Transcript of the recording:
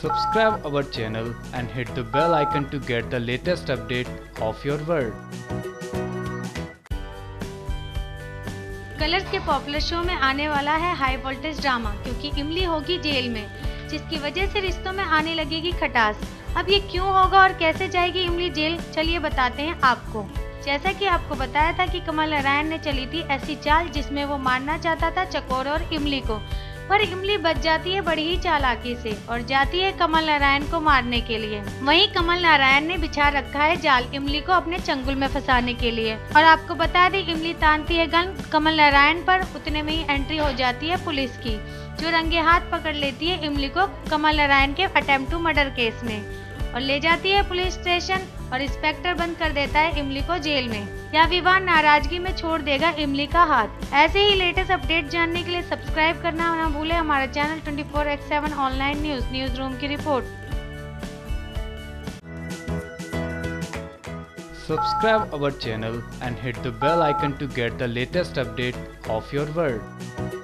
Subscribe our channel and hit the bell icon to get the latest update of your world. Colors के popular show में आने वाला है high voltage drama क्योंकि इमली होगी जेल में, जिसकी वजह से रिश्तों में आने लगेगी खटास। अब ये क्यों होगा और कैसे जाएगी इमली जेल? चलिए बताते हैं आपको। जैसा कि आपको बताया था कि कमल नारायण ने चली थी ऐसी चाल जिसमें वो मारना चाहता था चकोर और इमली को। पर इमली बच जाती है बड़ी ही चालाकी से और जाती है कमल नारायण को मारने के लिए। वहीं कमल नारायण ने बिछा रखा है जाल इमली को अपने चंगुल में फंसाने के लिए। और आपको बता दें, इमली तानती है गन कमल नारायण पर उतने में ही एंट्री हो जाती है पुलिस की, जो रंगे हाथ पकड़ लेती है इमली को कमल नारायण के अटेम्प्ट टू मर्डर केस में। और ले जाती है पुलिस स्टेशन और इंस्पेक्टर बंद कर देता है इमली को जेल में। या विवाह नाराज़गी में छोड़ देगा इमली का हाथ। ऐसे ही लेटेस्ट अपडेट जानने के लिए सब्सक्राइब करना ना भूले हमारा channel 24 x seven online news newsroom की रिपोर्ट। Subscribe our channel and hit the bell icon to get the latest update of your world.